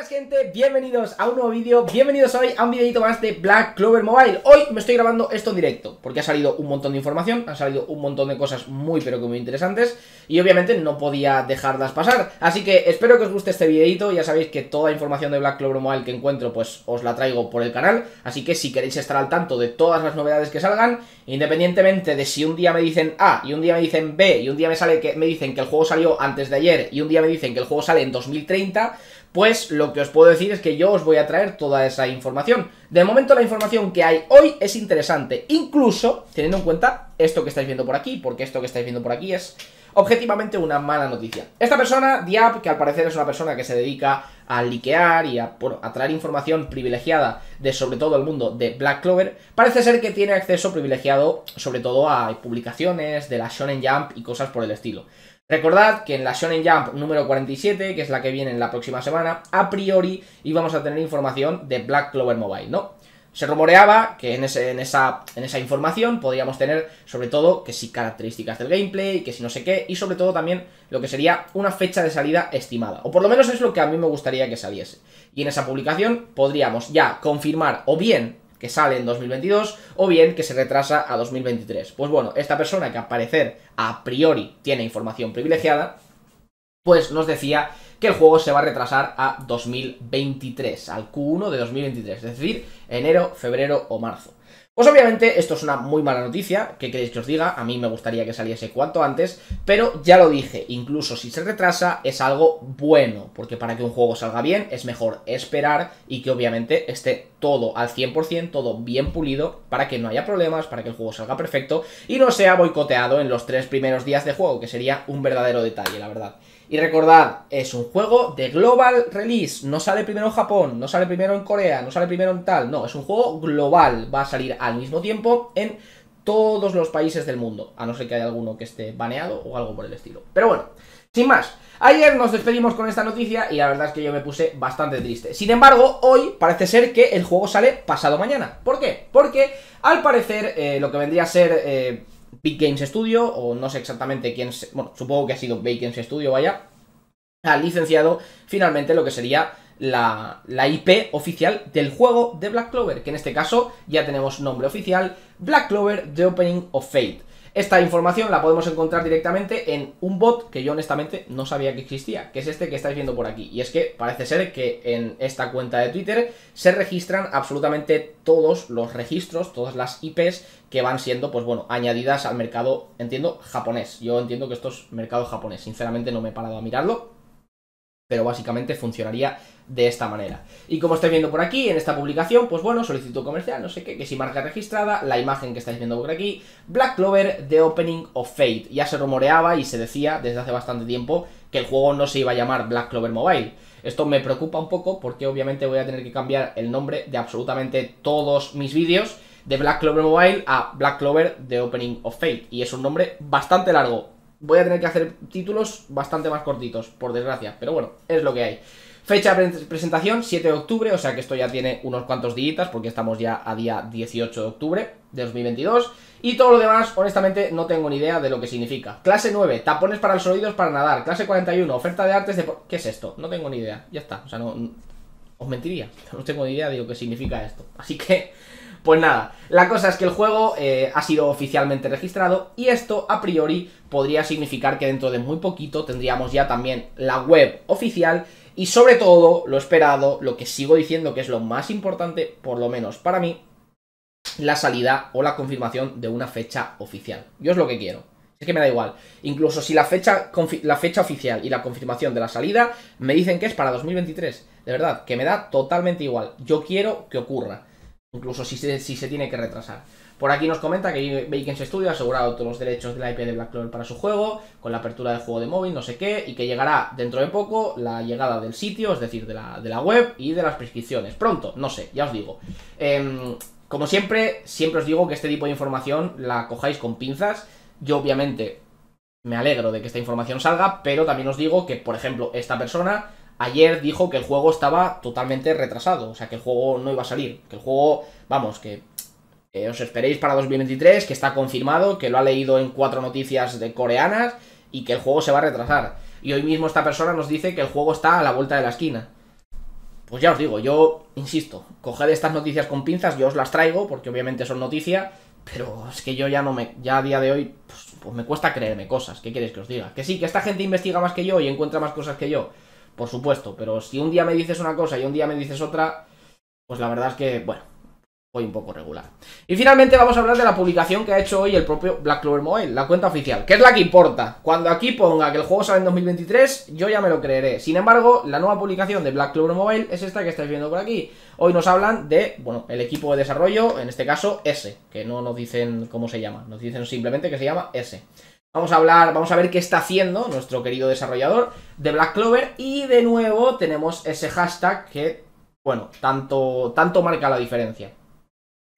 buenas gente, bienvenidos a un nuevo vídeo, bienvenidos hoy a un videito más de Black Clover Mobile. Hoy me estoy grabando esto en directo, porque ha salido un montón de información, han salido un montón de cosas muy pero que muy interesantes Y obviamente no podía dejarlas pasar, así que espero que os guste este videito. Ya sabéis que toda información de Black Clover Mobile que encuentro pues os la traigo por el canal. Así que si queréis estar al tanto de todas las novedades que salgan Independientemente de si un día me dicen A y un día me dicen B Y un día me, sale que, me dicen que el juego salió antes de ayer y un día me dicen que el juego sale en 2030 pues lo que os puedo decir es que yo os voy a traer toda esa información. De momento la información que hay hoy es interesante, incluso teniendo en cuenta esto que estáis viendo por aquí, porque esto que estáis viendo por aquí es objetivamente una mala noticia. Esta persona, Diab, que al parecer es una persona que se dedica a liquear y a, a traer información privilegiada de sobre todo el mundo de Black Clover, parece ser que tiene acceso privilegiado sobre todo a publicaciones de la Shonen Jump y cosas por el estilo. Recordad que en la Shonen Jump número 47, que es la que viene en la próxima semana, a priori íbamos a tener información de Black Clover Mobile, ¿no? Se rumoreaba que en, ese, en, esa, en esa información podríamos tener sobre todo que si características del gameplay, que si no sé qué, y sobre todo también lo que sería una fecha de salida estimada. O por lo menos es lo que a mí me gustaría que saliese. Y en esa publicación podríamos ya confirmar o bien que sale en 2022 o bien que se retrasa a 2023. Pues bueno, esta persona que al parecer a priori tiene información privilegiada, pues nos decía que el juego se va a retrasar a 2023, al Q1 de 2023, es decir, enero, febrero o marzo. Pues obviamente esto es una muy mala noticia, ¿qué queréis que os diga? A mí me gustaría que saliese cuanto antes, pero ya lo dije, incluso si se retrasa es algo bueno, porque para que un juego salga bien es mejor esperar y que obviamente esté todo al 100%, todo bien pulido, para que no haya problemas, para que el juego salga perfecto y no sea boicoteado en los tres primeros días de juego, que sería un verdadero detalle, la verdad. Y recordad, es un juego de global release, no sale primero en Japón, no sale primero en Corea, no sale primero en tal, no, es un juego global, va a salir al mismo tiempo en todos los países del mundo, a no ser que haya alguno que esté baneado o algo por el estilo. Pero bueno, sin más, ayer nos despedimos con esta noticia y la verdad es que yo me puse bastante triste. Sin embargo, hoy parece ser que el juego sale pasado mañana. ¿Por qué? Porque al parecer eh, lo que vendría a ser... Eh, Big Games Studio, o no sé exactamente quién, bueno, supongo que ha sido Big Games Studio, vaya, ha licenciado finalmente lo que sería la, la, IP oficial del juego de Black Clover, que en este caso ya tenemos nombre oficial, Black Clover The Opening of Fate. Esta información la podemos encontrar directamente en un bot que yo honestamente no sabía que existía, que es este que estáis viendo por aquí. Y es que parece ser que en esta cuenta de Twitter se registran absolutamente todos los registros, todas las IPs que van siendo, pues bueno, añadidas al mercado, entiendo, japonés. Yo entiendo que esto es mercado japonés, sinceramente no me he parado a mirarlo, pero básicamente funcionaría de esta manera. Y como estáis viendo por aquí, en esta publicación, pues bueno, solicitud comercial, no sé qué, que si marca registrada, la imagen que estáis viendo por aquí, Black Clover, The Opening of Fate. Ya se rumoreaba y se decía desde hace bastante tiempo que el juego no se iba a llamar Black Clover Mobile. Esto me preocupa un poco porque obviamente voy a tener que cambiar el nombre de absolutamente todos mis vídeos de Black Clover Mobile a Black Clover The Opening of Fate. Y es un nombre bastante largo voy a tener que hacer títulos bastante más cortitos, por desgracia. Pero bueno, es lo que hay. Fecha de presentación, 7 de octubre, o sea que esto ya tiene unos cuantos días, porque estamos ya a día 18 de octubre de 2022. Y todo lo demás, honestamente, no tengo ni idea de lo que significa. Clase 9, tapones para los oídos para nadar. Clase 41, oferta de artes de... ¿Qué es esto? No tengo ni idea, ya está. O sea, no... Os mentiría, no tengo ni idea de lo que significa esto. Así que pues nada, la cosa es que el juego eh, ha sido oficialmente registrado y esto a priori podría significar que dentro de muy poquito tendríamos ya también la web oficial y sobre todo, lo esperado, lo que sigo diciendo que es lo más importante, por lo menos para mí, la salida o la confirmación de una fecha oficial. Yo es lo que quiero. Es que me da igual. Incluso si la fecha, la fecha oficial y la confirmación de la salida me dicen que es para 2023. De verdad, que me da totalmente igual. Yo quiero que ocurra incluso si se, si se tiene que retrasar. Por aquí nos comenta que Bacon Studio ha asegurado todos los derechos de la IP de Black Clover para su juego, con la apertura del juego de móvil, no sé qué, y que llegará dentro de poco la llegada del sitio, es decir, de la, de la web y de las prescripciones. Pronto, no sé, ya os digo. Em, como siempre, siempre os digo que este tipo de información la cojáis con pinzas. Yo obviamente me alegro de que esta información salga, pero también os digo que, por ejemplo, esta persona ayer dijo que el juego estaba totalmente retrasado, o sea, que el juego no iba a salir, que el juego, vamos, que os esperéis para 2023, que está confirmado, que lo ha leído en cuatro noticias de coreanas y que el juego se va a retrasar. Y hoy mismo esta persona nos dice que el juego está a la vuelta de la esquina. pues ya os digo, yo insisto, coged estas noticias con pinzas, yo os las traigo, porque obviamente son noticia, pero es que yo ya no me. Ya a día de hoy, pues, pues me cuesta creerme cosas. ¿Qué queréis que os diga? Que sí, que esta gente investiga más que yo y encuentra más cosas que yo. Por supuesto, pero si un día me dices una cosa y un día me dices otra, pues la verdad es que, bueno, Hoy un poco regular. Y finalmente vamos a hablar de la publicación que ha hecho hoy el propio Black Clover Mobile, la cuenta oficial, que es la que importa. Cuando aquí ponga que el juego sale en 2023, yo ya me lo creeré. Sin embargo, la nueva publicación de Black Clover Mobile es esta que estáis viendo por aquí. Hoy nos hablan de, bueno, el equipo de desarrollo, en este caso S, que no nos dicen cómo se llama, nos dicen simplemente que se llama S. Vamos a hablar, vamos a ver qué está haciendo nuestro querido desarrollador de Black Clover y de nuevo tenemos ese hashtag que, bueno, tanto, tanto marca la diferencia.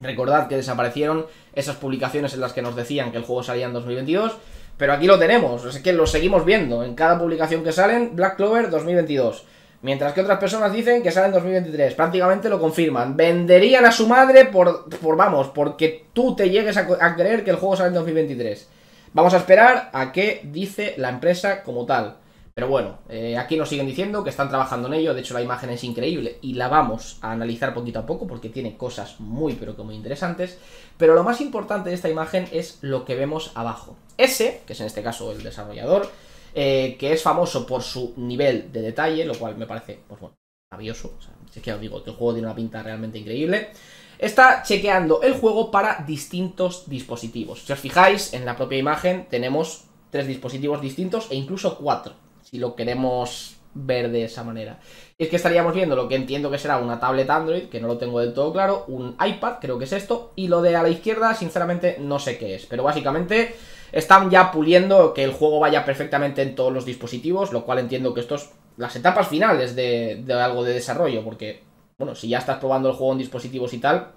Recordad que desaparecieron esas publicaciones en las que nos decían que el juego salía en 2022, pero aquí lo tenemos, es que lo seguimos viendo. En cada publicación que salen, Black Clover 2022. Mientras que otras personas dicen que sale en 2023, prácticamente lo confirman. Venderían a su madre por, por vamos, porque tú te llegues a, a creer que el juego sale en 2023. Vamos a esperar a qué dice la empresa como tal. Pero bueno, eh, aquí nos siguen diciendo que están trabajando en ello, de hecho la imagen es increíble y la vamos a analizar poquito a poco porque tiene cosas muy pero que muy interesantes, pero lo más importante de esta imagen es lo que vemos abajo. Ese, que es en este caso el desarrollador, eh, que es famoso por su nivel de detalle, lo cual me parece, pues bueno, maravilloso, o sea, es que os digo que el juego tiene una pinta realmente increíble, está chequeando el juego para distintos dispositivos. Si os fijáis, en la propia imagen tenemos tres dispositivos distintos e incluso cuatro si lo queremos ver de esa manera. Es que estaríamos viendo lo que entiendo que será una tablet Android, que no lo tengo del todo claro, un iPad, creo que es esto, y lo de a la izquierda, sinceramente, no sé qué es. Pero básicamente están ya puliendo que el juego vaya perfectamente en todos los dispositivos, lo cual entiendo que esto es las etapas finales de, de algo de desarrollo, porque, bueno, si ya estás probando el juego en dispositivos y tal,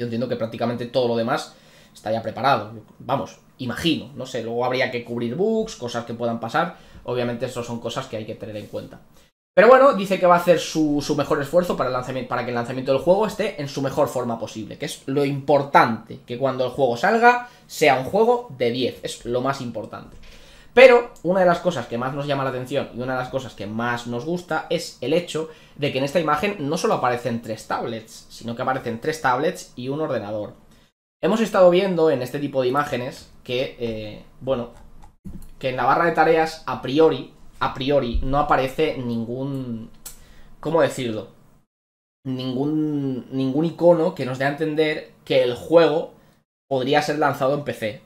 yo entiendo que prácticamente todo lo demás está ya preparado. Vamos, imagino, no sé, luego habría que cubrir bugs, cosas que puedan pasar, obviamente eso son cosas que hay que tener en cuenta. Pero bueno, dice que va a hacer su, mejor esfuerzo para, el lanzamiento, para que el lanzamiento del juego esté en su mejor forma posible, que es lo importante, que cuando el juego salga sea un juego de 10, es lo más importante. Pero una de las cosas que más nos llama la atención y una de las cosas que más nos gusta es el hecho de que en esta imagen no solo aparecen tres tablets, sino que aparecen tres tablets y un ordenador. Hemos estado viendo en este tipo de imágenes que, eh, bueno, que en la barra de tareas a priori, a priori, no aparece ningún, ¿cómo decirlo? Ningún, ningún icono que nos dé a entender que el juego podría ser lanzado en PC.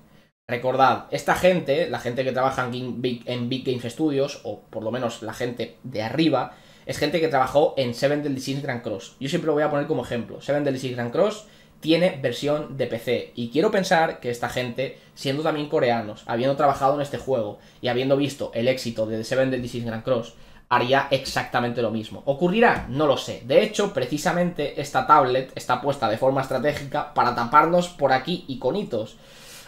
Recordad, esta gente, la gente que trabaja en Big, en Big Games Studios, o por lo menos la gente de arriba, es gente que trabajó en Seven Deadly Sins Grand Cross. Yo siempre lo voy a poner como ejemplo. Seven Deadly Sins Grand Cross tiene versión de PC. Y quiero pensar que esta gente, siendo también coreanos, habiendo trabajado en este juego y habiendo visto el éxito de The Seven Deadly Sins Grand Cross, haría exactamente lo mismo. ¿Ocurrirá? No lo sé. De hecho, precisamente esta tablet está puesta de forma estratégica para taparnos por aquí iconitos.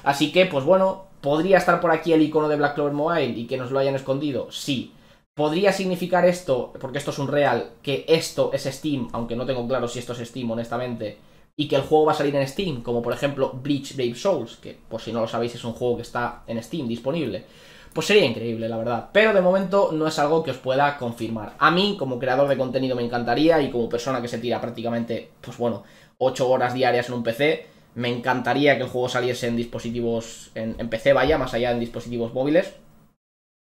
Así que, pues bueno, ¿podría estar por aquí el icono de Black Clover Mobile y que nos lo hayan escondido? Sí. ¿Podría significar esto, porque esto es un real, que esto es Steam, aunque no tengo claro si esto es Steam, honestamente, y que el juego va a salir en Steam, como por ejemplo Bleach Brave Souls, que por si no lo sabéis es un juego que está en Steam disponible, pues sería increíble, la verdad. Pero de momento no es algo que os pueda confirmar. A mí, como creador de contenido, me encantaría y como persona que se tira prácticamente, pues bueno, 8 horas diarias en un PC, me encantaría que el juego saliese en dispositivos, en, en PC vaya, más allá en dispositivos móviles,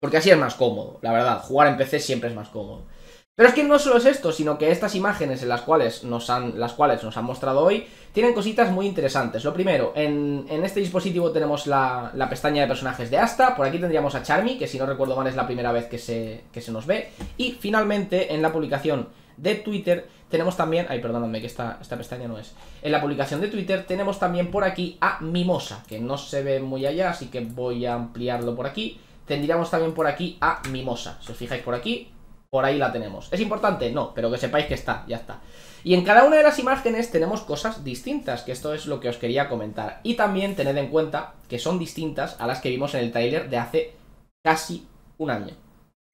porque así es más cómodo, la verdad. Jugar en PC siempre es más cómodo. Pero es que no solo es esto, sino que estas imágenes en las cuales nos han, las cuales nos han mostrado hoy tienen cositas muy interesantes. Lo primero, en, este dispositivo tenemos la, pestaña de personajes de Asta, por aquí tendríamos a Charmy, que si no recuerdo mal es la primera vez que se, que se nos ve, y finalmente en la publicación de Twitter tenemos también, ay perdóname que esta, esta pestaña no es, en la publicación de Twitter tenemos también por aquí a Mimosa, que no se ve muy allá, así que voy a ampliarlo por aquí. Tendríamos también por aquí a Mimosa, si os fijáis por aquí, por ahí la tenemos. ¿Es importante? No, pero que sepáis que está, ya está. Y en cada una de las imágenes tenemos cosas distintas, que esto es lo que os quería comentar. Y también tened en cuenta que son distintas a las que vimos en el trailer de hace casi un año.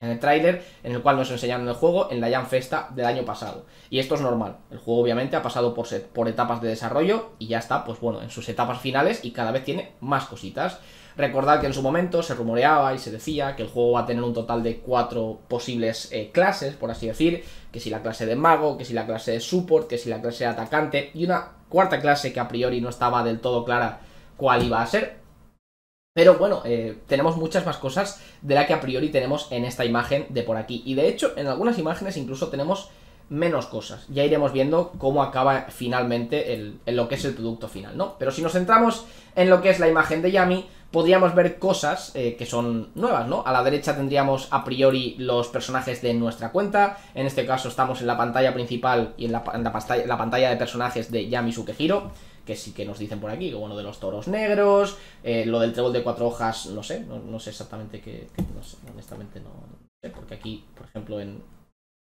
En el tráiler en el cual nos enseñaron el juego en la Jam Festa del año pasado. Y esto es normal. El juego obviamente ha pasado por, por etapas de desarrollo y ya está, pues bueno, en sus etapas finales y cada vez tiene más cositas. Recordad que en su momento se rumoreaba y se decía que el juego va a tener un total de cuatro posibles eh, clases, por así decir, que si la clase de mago, que si la clase de support, que si la clase de atacante y una cuarta clase que a priori no estaba del todo clara cuál iba a ser. Pero bueno, eh, tenemos muchas más cosas de la que a priori tenemos en esta imagen de por aquí. Y de hecho, en algunas imágenes incluso tenemos menos cosas. Ya iremos viendo cómo acaba finalmente el, en lo que es el producto final, ¿no? Pero si nos centramos en lo que es la imagen de Yami, podríamos ver cosas eh, que son nuevas, ¿no? A la derecha tendríamos a priori los personajes de nuestra cuenta, en este caso estamos en la pantalla principal y en la, pantalla, la pantalla de personajes de Yami Sukehiro, que sí que nos dicen por aquí, que bueno, de los toros negros, eh, lo del trébol de cuatro hojas, no sé, no, sé exactamente qué, no sé, honestamente no, sé, porque aquí, por ejemplo, en,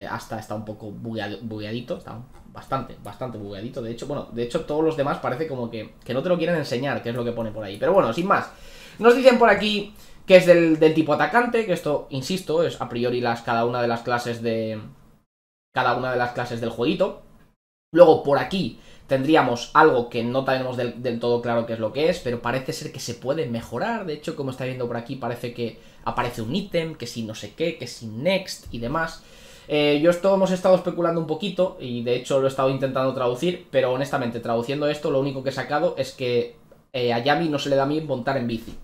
hasta está un poco bugueadito, está bastante, bastante bugueadito. De hecho, bueno, de hecho todos los demás parece como que, que no te lo quieren enseñar, que es lo que pone por ahí. Pero bueno, sin más. Nos dicen por aquí que es del, tipo atacante, que esto, insisto, es a priori las, cada una de las clases de... Cada una de las clases del jueguito. Luego, por aquí, tendríamos algo que no tenemos del, todo claro qué es lo que es, pero parece ser que se puede mejorar. De hecho, como está viendo por aquí, parece que aparece un ítem, que si no sé qué, que si next y demás. Eh, yo esto hemos estado especulando un poquito y de hecho lo he estado intentando traducir, pero honestamente traduciendo esto lo único que he sacado es que eh, a Yami no se le da a mí montar en bici.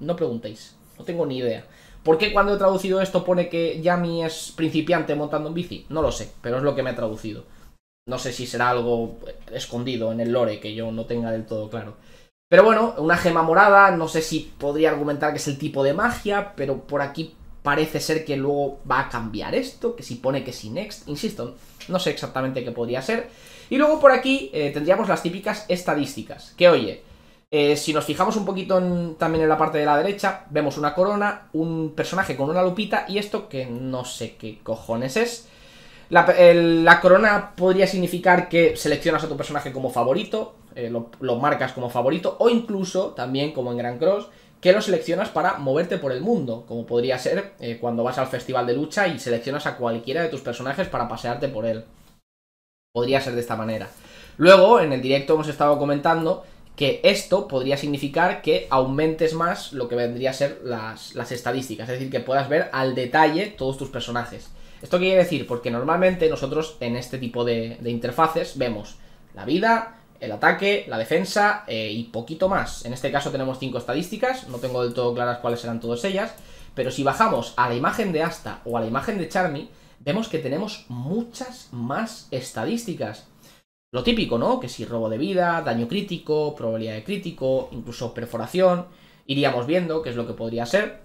No, preguntéis, no tengo ni idea. ¿Por qué cuando he traducido esto pone que Yami es principiante montando en bici? No lo sé, pero es lo que me ha traducido. No sé si será algo escondido en el lore que yo no tenga del todo claro. Pero bueno, una gema morada, no sé si podría argumentar que es el tipo de magia, pero por aquí Parece ser que luego va a cambiar esto, que si pone que si next, insisto, no sé exactamente qué podría ser. Y luego por aquí eh, tendríamos las típicas estadísticas, que oye, eh, si nos fijamos un poquito también en la parte de la derecha, vemos una corona, un personaje con una lupita y esto que no sé qué cojones es. La, corona podría significar que seleccionas a tu personaje como favorito, eh, lo, marcas como favorito, o incluso, también como en Grand Cross, que lo seleccionas para moverte por el mundo, como podría ser eh, cuando vas al festival de lucha y seleccionas a cualquiera de tus personajes para pasearte por él. Podría ser de esta manera. Luego, en el directo hemos estado comentando que esto podría significar que aumentes más lo que vendría a ser las, estadísticas, es decir, que puedas ver al detalle todos tus personajes. ¿Esto qué quiere decir? Porque normalmente nosotros en este tipo de, interfaces vemos la vida, el ataque, la defensa eh, y poquito más. En este caso tenemos cinco estadísticas, no tengo del todo claras cuáles serán todas ellas, pero si bajamos a la imagen de Asta o a la imagen de Charmy, vemos que tenemos muchas más estadísticas. Lo típico, ¿no? Que si robo de vida, daño crítico, probabilidad de crítico, incluso perforación, iríamos viendo qué es lo que podría ser.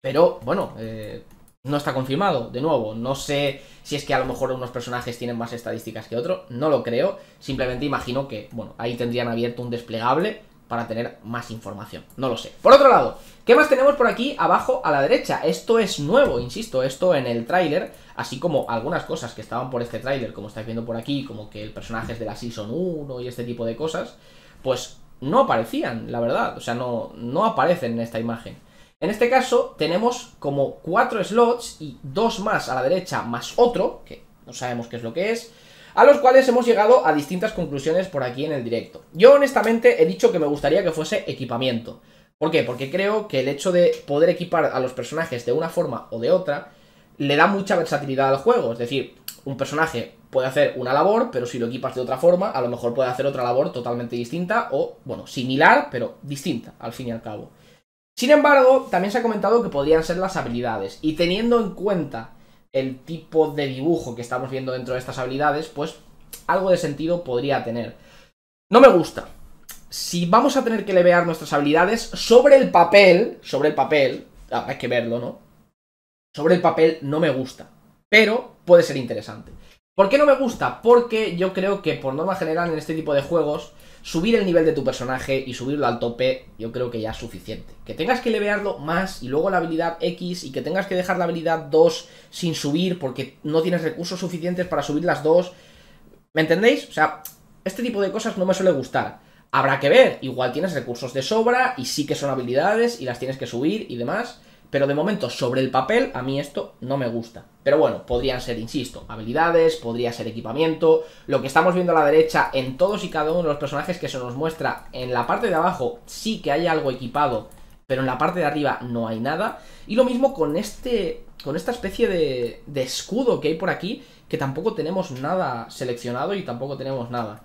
Pero, bueno, eh, no está confirmado, de nuevo, no sé si es que a lo mejor unos personajes tienen más estadísticas que otros, no lo creo, simplemente imagino que, bueno, ahí tendrían abierto un desplegable para tener más información, no lo sé. Por otro lado, ¿qué más tenemos por aquí abajo a la derecha? Esto es nuevo, insisto, esto en el tráiler, así como algunas cosas que estaban por este tráiler, como estáis viendo por aquí, como que el personaje es de la Season 1 y este tipo de cosas, pues no aparecían, la verdad, o sea, no, no aparecen en esta imagen. En este caso tenemos como cuatro slots y dos más a la derecha más otro, que no sabemos qué es lo que es, a los cuales hemos llegado a distintas conclusiones por aquí en el directo. Yo honestamente he dicho que me gustaría que fuese equipamiento. ¿Por qué? Porque creo que el hecho de poder equipar a los personajes de una forma o de otra le da mucha versatilidad al juego. Es decir, un personaje puede hacer una labor, pero si lo equipas de otra forma, a lo mejor puede hacer otra labor totalmente distinta o, bueno, similar, pero distinta, al fin y al cabo. Sin embargo, también se ha comentado que podrían ser las habilidades. Y teniendo en cuenta el tipo de dibujo que estamos viendo dentro de estas habilidades, pues algo de sentido podría tener. No me gusta. Si vamos a tener que levear nuestras habilidades sobre el papel, sobre el papel, ah, hay que verlo, ¿no? Sobre el papel no me gusta, pero puede ser interesante. ¿Por qué no me gusta? Porque yo creo que por norma general en este tipo de juegos subir el nivel de tu personaje y subirlo al tope, yo creo que ya es suficiente. Que tengas que levearlo más y luego la habilidad X y que tengas que dejar la habilidad 2 sin subir porque no tienes recursos suficientes para subir las dos. ¿Me entendéis? O sea, este tipo de cosas no me suele gustar. Habrá que ver, igual tienes recursos de sobra y sí que son habilidades y las tienes que subir y demás. Pero de momento, sobre el papel, a mí esto no me gusta. Pero bueno, podrían ser, insisto, habilidades, podría ser equipamiento. Lo que estamos viendo a la derecha en todos y cada uno de los personajes que se nos muestra en la parte de abajo, sí que hay algo equipado, pero en la parte de arriba no hay nada. Y lo mismo con este. con esta especie de, de escudo que hay por aquí, que tampoco tenemos nada seleccionado y tampoco tenemos nada.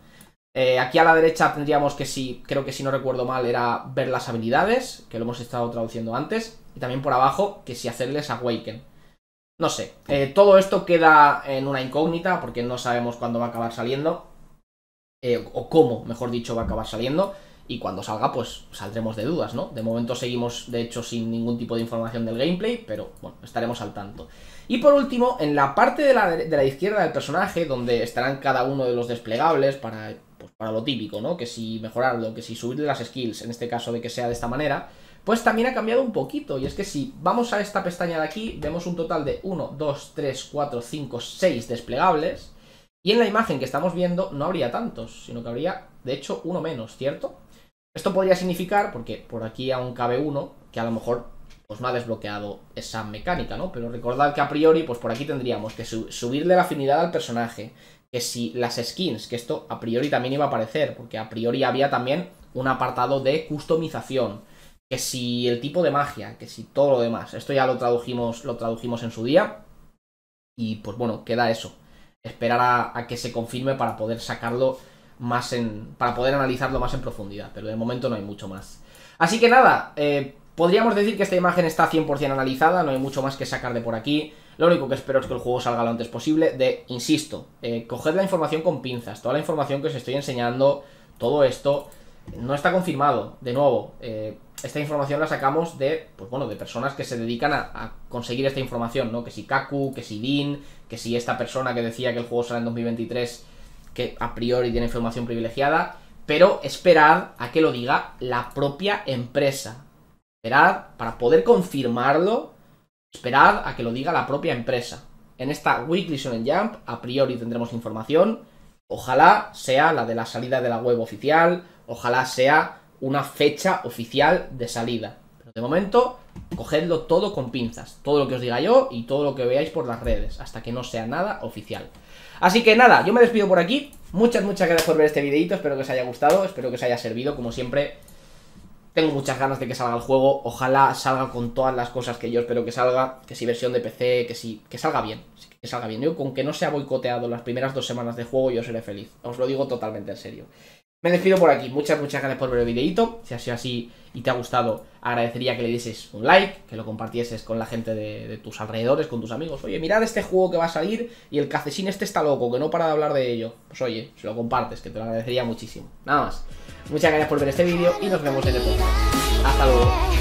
Eh, aquí a la derecha tendríamos que si, creo que si no recuerdo mal, era ver las habilidades, que lo hemos estado traduciendo antes. Y también por abajo, que si hacerles Awaken. No sé, eh, todo esto queda en una incógnita porque no sabemos cuándo va a acabar saliendo. Eh, o cómo, mejor dicho, va a acabar saliendo. Y cuando salga, pues saldremos de dudas, ¿no? De momento seguimos, de hecho, sin ningún tipo de información del gameplay, pero bueno, estaremos al tanto. Y por último, en la parte de la, izquierda del personaje, donde estarán cada uno de los desplegables para para lo típico, ¿no? Que si mejorarlo, que si subirle las skills, en este caso de que sea de esta manera, pues también ha cambiado un poquito. Y es que si vamos a esta pestaña de aquí, vemos un total de 1, 2, 3, 4, 5, 6 desplegables. Y en la imagen que estamos viendo no habría tantos, sino que habría, de hecho, uno menos, ¿cierto? Esto podría significar, porque por aquí aún cabe uno, que a lo mejor pues no ha desbloqueado esa mecánica, ¿no? Pero recordad que a priori, pues por aquí tendríamos que subirle la afinidad al personaje, que si las skins, que esto a priori también iba a aparecer, porque a priori había también un apartado de customización, que si el tipo de magia, que si todo lo demás. Esto ya lo tradujimos, lo tradujimos en su día. Y pues bueno, queda eso. Esperar a, que se confirme para poder sacarlo más en. para poder analizarlo más en profundidad. Pero de momento no hay mucho más. Así que nada, eh, podríamos decir que esta imagen está 100% analizada, no hay mucho más que sacar de por aquí. Lo único que espero es que el juego salga lo antes posible. De, insisto, eh, coged la información con pinzas. Toda la información que os estoy enseñando, todo esto, no está confirmado. De nuevo, eh, esta información la sacamos de, pues bueno, de personas que se dedican a, conseguir esta información, ¿no? Que si Kaku, que si Din, que si esta persona que decía que el juego sale en 2023, que a priori tiene información privilegiada. Pero esperad a que lo diga la propia empresa. Esperad para poder confirmarlo Esperad a que lo diga la propia empresa. En esta Weekly Shonen Jump, a priori tendremos información. Ojalá sea la de la salida de la web oficial. Ojalá sea una fecha oficial de salida. Pero de momento, cogedlo todo con pinzas. Todo lo que os diga yo y todo lo que veáis por las redes. Hasta que no sea nada oficial. Así que nada, yo me despido por aquí. Muchas, muchas gracias por ver este videito. Espero que os haya gustado. Espero que os haya servido. Como siempre, tengo muchas ganas de que salga el juego. Ojalá salga con todas las cosas que yo espero que salga. Que si versión de PC, que si. Que salga bien. Que salga bien. Yo con que no sea boicoteado las primeras dos semanas de juego, yo seré feliz. Os lo digo totalmente en serio. Me despido por aquí. Muchas, muchas gracias por ver el videito. Si ha sido así y te ha gustado, agradecería que le dieses un like, que lo compartieses con la gente de, tus alrededores, con tus amigos. Oye, mirad este juego que va a salir y el cacesín este está loco, que no para de hablar de ello. Pues oye, si lo compartes, que te lo agradecería muchísimo. Nada más. Muchas gracias por ver este vídeo y nos vemos en el próximo. Hasta luego.